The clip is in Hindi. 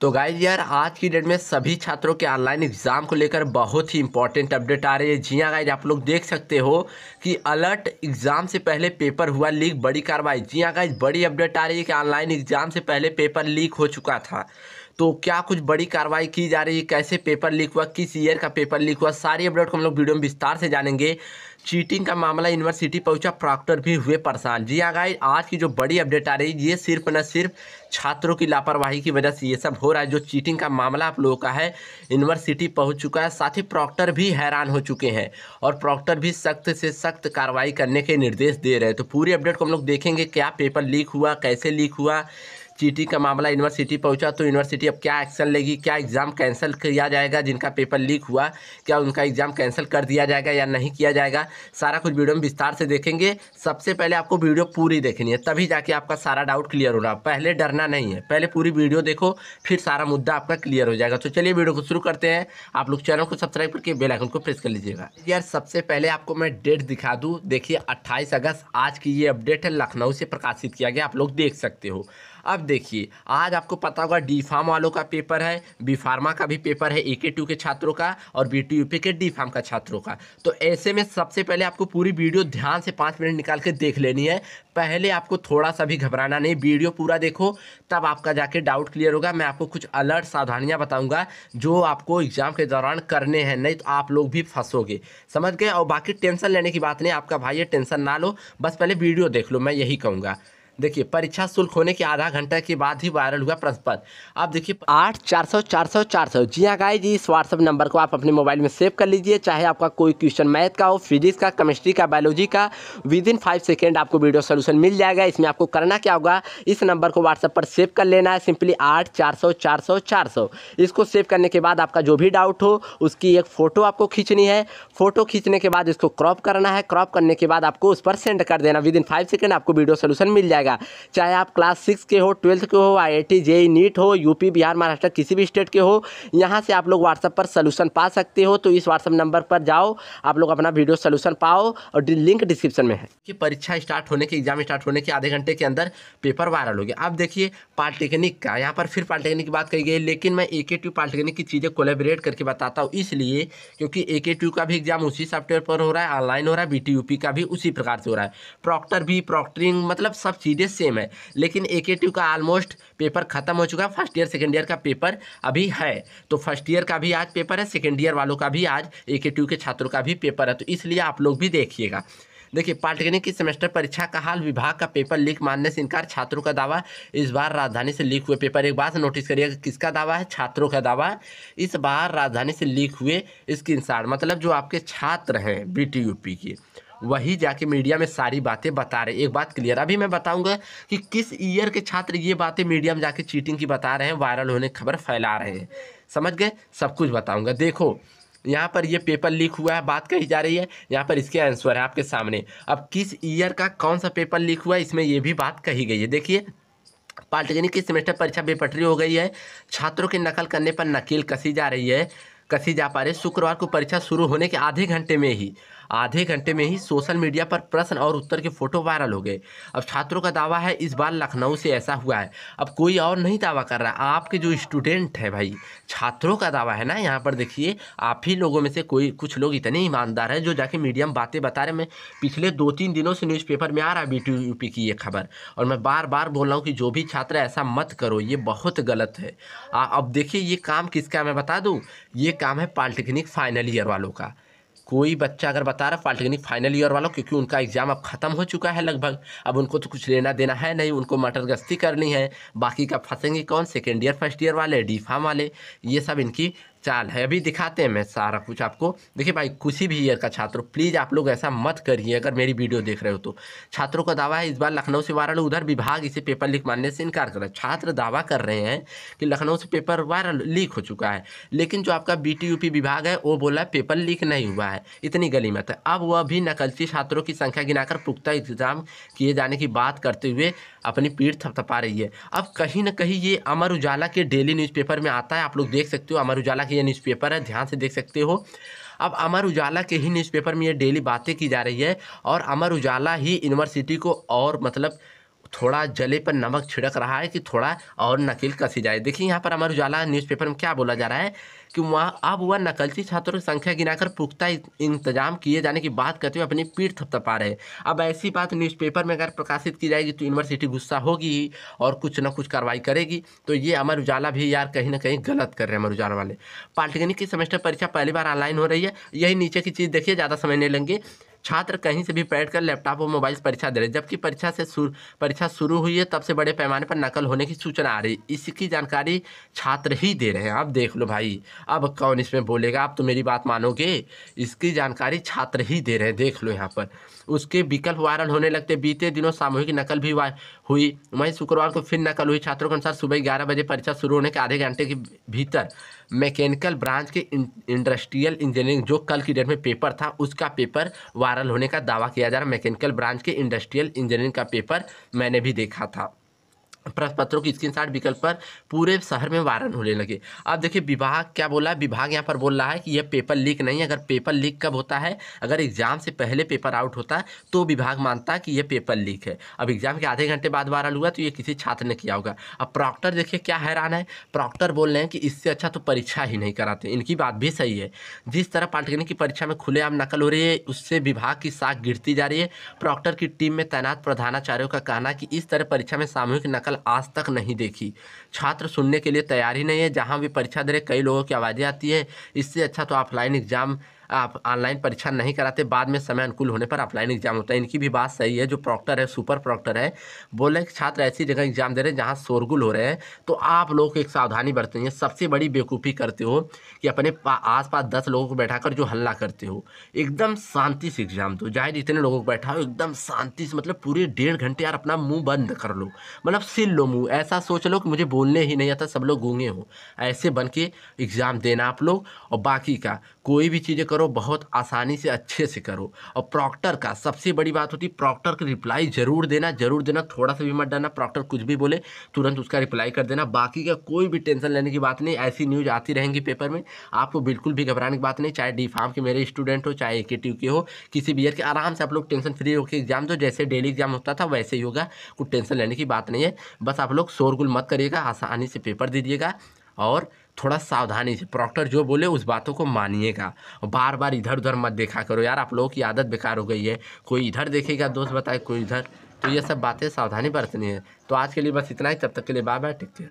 तो गाइज़ यार, आज की डेट में सभी छात्रों के ऑनलाइन एग्ज़ाम को लेकर बहुत ही इंपॉर्टेंट अपडेट आ रही है। जी हाँ गाइज़ आप लोग देख सकते हो कि अलर्ट एग्ज़ाम से पहले पेपर हुआ लीक बड़ी कार्रवाई। जी हाँ गाइज़ बड़ी अपडेट आ रही है कि ऑनलाइन एग्ज़ाम से पहले पेपर लीक हो चुका था। तो क्या कुछ बड़ी कार्रवाई की जा रही है? कैसे पेपर लीक हुआ? किस ईयर का पेपर लीक हुआ? सारी अपडेट को हम लोग वीडियो में विस्तार से जानेंगे। चीटिंग का मामला यूनिवर्सिटी पहुँचा, प्रॉक्टर भी हुए परेशान। जी हाँ गाइस, आज की जो बड़ी अपडेट आ रही है, ये सिर्फ़ न सिर्फ़ छात्रों की लापरवाही की वजह से ये सब हो रहा है, जो चीटिंग का मामला आप लोगों का है, यूनिवर्सिटी पहुँच चुका है। साथ ही प्रॉक्टर भी हैरान हो चुके हैं और प्रॉक्टर भी सख्त से सख्त कार्रवाई करने के निर्देश दे रहे हैं। तो पूरी अपडेट को हम लोग देखेंगे, क्या पेपर लीक हुआ, कैसे लीक हुआ चीटिंग का मामला यूनिवर्सिटी पहुँचा तो यूनिवर्सिटी अब क्या एक्शन लेगी, क्या एग्ज़ाम कैंसिल किया जाएगा, जिनका पेपर लीक हुआ, क्या उनका एग्ज़ाम कैंसिल कर दिया जाएगा या नहीं किया जाएगा, सारा कुछ वीडियो में विस्तार से देखेंगे। सबसे पहले आपको वीडियो पूरी देखनी है, तभी जाके आपका सारा डाउट क्लियर होगा पहले डरना नहीं है, पहले पूरी वीडियो देखो, फिर सारा मुद्दा आपका क्लियर हो जाएगा। तो चलिए वीडियो को शुरू करते हैं। आप लोग चैनल को सब्सक्राइब करके बेल आइकन को प्रेस कर लीजिएगा। यार, सबसे पहले आपको मैं डेट दिखा दूँ। देखिए, अट्ठाईस अगस्त, आज की ये अपडेट है, लखनऊ से प्रकाशित किया गया, आप लोग देख सकते हो। अब देखिए, आज आपको पता होगा डी फार्म वालों का पेपर है बी फार्मा का भी पेपर है ए के टू के छात्रों का और बी टी यूपी के डी फार्म का छात्रों का। तो ऐसे में सबसे पहले आपको पूरी वीडियो ध्यान से पाँच मिनट निकाल के देख लेनी है। पहले आपको थोड़ा सा भी घबराना नहीं, वीडियो पूरा देखो, तब आपका जाके डाउट क्लियर होगा। मैं आपको कुछ अलर्ट सावधानियाँ बताऊँगा, जो आपको एग्ज़ाम के दौरान करने हैं, नहीं तो आप लोग भी फंसोगे। समझ गए? और बाकी टेंशन लेने की बात नहीं, आपका भाई ये टेंशन ना लो, बस पहले वीडियो देख लो, मैं यही कहूँगा। देखिए, परीक्षा शुल्क होने के आधा घंटा के बाद ही वायरल हुआ प्रश्न पत्र आप देखिए आठ, चार सौ चार सौ चार सौ। जी हाँ गाय जी इस व्हाट्सअप नंबर को आप अपने मोबाइल में सेव कर लीजिए। चाहे आपका कोई क्वेश्चन मैथ का हो फिजिक्स का केमिस्ट्री का बायोलॉजी का विद इन फाइव सेकेंड आपको वीडियो सोल्यूशन मिल जाएगा। इसमें आपको करना क्या होगा, इस नंबर को व्हाट्सअप पर सेव कर लेना है। सिंपली आठ, चार सौ चार सौ चार सौ। इसको सेव करने के बाद आपका जो भी डाउट हो, उसकी एक फ़ोटो आपको खींचनी है। फ़ोटो खींचने के बाद इसको क्रॉप करना है। क्रॉप करने के बाद आपको उस पर सेंड कर देना। विद इन फाइव सेकेंड आपको वीडियो सोल्यूशन मिल जाएगा। जाएगा। चाहे आप क्लास सिक्स के हो, ट्वेल्थ के हो आई आई जेई, नीट हो, यूपी, बिहार, महाराष्ट्र, किसी भी स्टेट के हो, यहाँ से आप लोग व्हाट्सअप पर सोल्यूशन पा सकते हो। तो इस व्हाट्सअप नंबर पर जाओ, आप लोग अपना वीडियो सोल्यूशन पाओ और लिंक डिस्क्रिप्शन में है। कि परीक्षा स्टार्ट होने के एग्ज़ाम स्टार्ट होने के आधे घंटे के अंदर पेपर वायरल हो गया। अब देखिए पॉलिटेक्निक का, यहाँ पर फिर पॉलिटेक्निक की बात कही गई, लेकिन मैं ए के टू पॉलिटेक्निक की चीज़ें कोलेबरेट करके बताता हूँ। इसलिए क्योंकि ए के टू का भी एग्ज़ाम उसी सॉफ्टवेयर पर हो रहा है ऑनलाइन हो रहा है बी का भी उसी प्रकार से हो रहा है। प्रॉक्टर भी प्रॉक्टरिंग मतलब सब चीज़ें सेम है। लेकिन ए के का ऑलमोस्ट पेपर खत्म हो चुका है फ़र्स्ट ईयर सेकेंड ईयर का पेपर अभी है। तो फ़र्स्ट ईयर का भी आज पेपर है सेकेंड ईयर वालों का भी आज ए के के छात्रों का भी पेपर है। तो इसलिए आप लोग भी देखिएगा। देखिए पॉलिटेक्निक की सेमेस्टर परीक्षा का हाल विभाग का पेपर लीक मानने से इनकार, छात्रों का दावा, इस बार राजधानी से लीक हुए पेपर एक बात नोटिस करिएगा किसका दावा है, छात्रों का दावा। इस बार राजधानी से लीक हुए, इसकी इंसार मतलब जो आपके छात्र हैं बी के वही जाके मीडिया में सारी बातें बता रहे एक बात क्लियर अभी मैं बताऊँगा कि किस ईयर के छात्र ये बातें मीडिया में जाके चीटिंग की बता रहे हैं वायरल होने खबर फैला रहे हैं। समझ गए? सब कुछ बताऊँगा। देखो, यहाँ पर ये पेपर लीक हुआ है, बात कही जा रही है, यहाँ पर इसके आंसर है आपके सामने। अब किस ईयर का कौन सा पेपर लीक हुआ है, इसमें ये भी बात कही गई है। देखिए पॉलिटेक्निक की सेमेस्टर परीक्षा बेपटरी हो गई है? छात्रों की नकल करने पर नकील कसी जा रही है, कसी जा पा रही शुक्रवार को परीक्षा शुरू होने के आधे घंटे में ही। आधे घंटे में ही सोशल मीडिया पर प्रश्न और उत्तर के फ़ोटो वायरल हो गए। अब छात्रों का दावा है, इस बार लखनऊ से ऐसा हुआ है। अब कोई और नहीं दावा कर रहा। आपके जो स्टूडेंट है भाई, छात्रों का दावा है ना यहाँ पर देखिए, आप ही लोगों में से कोई, कुछ लोग इतने ईमानदार हैं जो जाके मीडिया बातें बता रहे मैं पिछले दो तीन दिनों से न्यूज़पेपर में आ रहा है बी की ये खबर। और मैं बार बार बोल रहा हूँ कि जो भी छात्र ऐसा मत करो, ये बहुत गलत है। अब देखिए ये काम किसका मैं बता दूँ? ये काम है पॉलिटेक्निक फाइनल ईयर वालों का। कोई बच्चा अगर बता रहा पॉलिटेक्निक फाइनल ईयर वालों, क्योंकि उनका एग्ज़ाम अब ख़त्म हो चुका है लगभग, अब उनको तो कुछ लेना देना है नहीं, उनको मटर गस्ती करनी है, बाकी का फंसेंगे कौन? सेकेंड ईयर फ़र्स्ट ईयर वाले डी फार्म वाले, ये सब इनकी चाल है। अभी दिखाते हैं मैं सारा कुछ आपको। देखिए भाई, किसी भी ईयर का छात्र प्लीज़ आप लोग ऐसा मत करिए अगर मेरी वीडियो देख रहे हो तो। छात्रों का दावा है, इस बार लखनऊ से वायरल उधर विभाग इसे पेपर लीक मानने से इनकार कर रहा है। छात्र दावा कर रहे हैं कि लखनऊ से पेपर वायरल लीक हो चुका है। लेकिन जो आपका बीटीयूपी विभाग है, वो बोला पेपर लीक नहीं हुआ है। इतनी गली मत है। अब वह भी नकलची छात्रों की संख्या गिनाकर पुख्ता इंतज़ाम किए जाने की बात करते हुए अपनी पीठ थपथपा रही है। अब कहीं ना कहीं ये अमर उजाला के डेली न्यूज़पेपर में आता है। आप लोग देख सकते हो, अमर उजाला के ये न्यूज़पेपर है, ध्यान से देख सकते हो। अब अमर उजाला के ही न्यूज़पेपर में ये डेली बातें की जा रही है और अमर उजाला ही यूनिवर्सिटी को और मतलब थोड़ा जले पर नमक छिड़क रहा है कि थोड़ा और नकील कसी जाए। देखिए, यहाँ पर अमर उजाला न्यूज़पेपर में क्या बोला जा रहा है कि वहाँ अब वह नकलची छात्रों की संख्या गिनाकर पुख्ता इंतज़ाम किए जाने की बात करते हुए अपनी पीठ थपथपा रहे अब ऐसी बात न्यूज़पेपर में अगर प्रकाशित की जाएगी तो यूनिवर्सिटी गुस्सा होगी ही और कुछ ना कुछ कार्रवाई करेगी। तो ये अमर उजाला भी यार कहीं ना कहीं गलत कर रहे हैं अमर उजाला वाले। पॉलिटेक्निक की सेमेस्टर परीक्षा पहली बार ऑनलाइन हो रही है। यही नीचे की चीज़ देखिए, ज़्यादा समय नहीं लेंगे। छात्र कहीं से भी बैठ कर लैपटॉप और मोबाइल परीक्षा दे रहे जबकि परीक्षा से शुरू परीक्षा शुरू हुई है, तब से बड़े पैमाने पर नकल होने की सूचना आ रही इसकी जानकारी छात्र ही दे रहे हैं। अब देख लो भाई, अब कौन इसमें बोलेगा? आप तो मेरी बात मानोगे? इसकी जानकारी छात्र ही दे रहे हैं। देख लो यहाँ पर। उसके विकल्प वायरल होने लगते बीते दिनों सामूहिक नकल भी हुई। वहीं शुक्रवार को फिर नकल हुई। छात्रों के अनुसार सुबह ग्यारह बजे परीक्षा शुरू होने के आधे घंटे के भीतर मैकेनिकल ब्रांच के इंडस्ट्रियल इंजीनियरिंग, जो कल की डेट में पेपर था, उसका पेपर वायरल होने का दावा किया जा रहा है। मैकेनिकल ब्रांच के इंडस्ट्रियल इंजीनियरिंग का पेपर मैंने भी देखा था। प्रश्न पत्रों की स्क्रीन शॉट विकल्प पर पूरे शहर में वायरल होने लगे। अब देखिए, विभाग क्या बोला है? विभाग यहाँ पर बोल रहा है कि यह पेपर लीक नहीं है। अगर पेपर लीक कब होता है? अगर एग्ज़ाम से पहले पेपर आउट होता है तो विभाग मानता है कि यह पेपर लीक है। अब एग्ज़ाम के आधे घंटे बाद वायरल हुआ तो ये किसी छात्र ने किया होगा। अब प्रॉक्टर देखिए क्या हैरान है। प्रॉक्टर बोल रहे हैं कि इससे अच्छा तो परीक्षा ही नहीं कराते इनकी बात भी सही है। जिस तरह पॉलिटेक्निक की परीक्षा में खुलेआम नकल हो रही है, उससे विभाग की साख गिरती जा रही है। प्रॉक्टर की टीम में तैनात प्रधानाचार्यों का कहना कि इस तरह परीक्षा में सामूहिक नकल आज तक नहीं देखी। छात्र सुनने के लिए तैयार ही नहीं है। जहाँ भी परीक्षा दे रहे, कई लोगों की आवाज़ें आती है। इससे अच्छा तो ऑफलाइन एग्ज़ाम आप ऑनलाइन परीक्षा नहीं कराते, बाद में समय अनुकूल होने पर ऑफलाइन एग्ज़ाम होता है। इनकी भी बात सही है, जो प्रॉक्टर है, सुपर प्रॉक्टर है बोले कि छात्र ऐसी जगह एग्ज़ाम दे रहे हैं जहाँ शोरगुल हो रहे हैं। तो आप लोग एक सावधानी बरतें हैं, सबसे बड़ी बेवकूफ़ी करते हो कि अपने आस पास दस लोगों को बैठाकर जो हल्ला करते हो, एकदम शांति से एग्ज़ाम दो। ज़ाहिर इतने लोगों को बैठा हो एकदम शांति से मतलब पूरे डेढ़ घंटे यार अपना मुँह बंद कर लो। मतलब सिल लो मुँह, ऐसा सोच लो कि मुझे बोलने ही नहीं आता, सब लोग गूँगे हो। ऐसे बन के एग्ज़ाम देना आप लोग और बाकी का कोई भी चीज़ें करो बहुत आसानी से, अच्छे से करो। और प्रॉक्टर का, सबसे बड़ी बात होती है प्रॉक्टर का रिप्लाई ज़रूर देना ज़रूर देना, थोड़ा सा भी मत डरना प्रॉक्टर कुछ भी बोले, तुरंत उसका रिप्लाई कर देना। बाकी का कोई भी टेंशन लेने की बात नहीं, ऐसी न्यूज़ आती रहेंगी पेपर में आपको बिल्कुल भी घबराने की बात नहीं, चाहे डी फार्म के मेरे स्टूडेंट हो, चाहे ए के हो, किसी भी ईयर के, आराम से आप लोग टेंशन फ्री होकर एग्ज़ाम दो, जैसे डेली एग्ज़ाम होता था, वैसे ही होगा, कुछ टेंशन लेने की बात नहीं है। बस आप लोग शोरगुल मत करिएगा, आसानी से पेपर दीजिएगा। और थोड़ा सावधानी से प्रॉक्टर जो बोले उस बातों को मानिएगा। बार बार इधर उधर मत देखा करो। यार, आप लोगों की आदत बेकार हो गई है। कोई इधर देखेगा, दोस्त बताए, कोई इधर। तो ये सब बातें सावधानी बरतनी है। तो आज के लिए बस इतना ही। तब तक के लिए बाय बाय टेक केयर।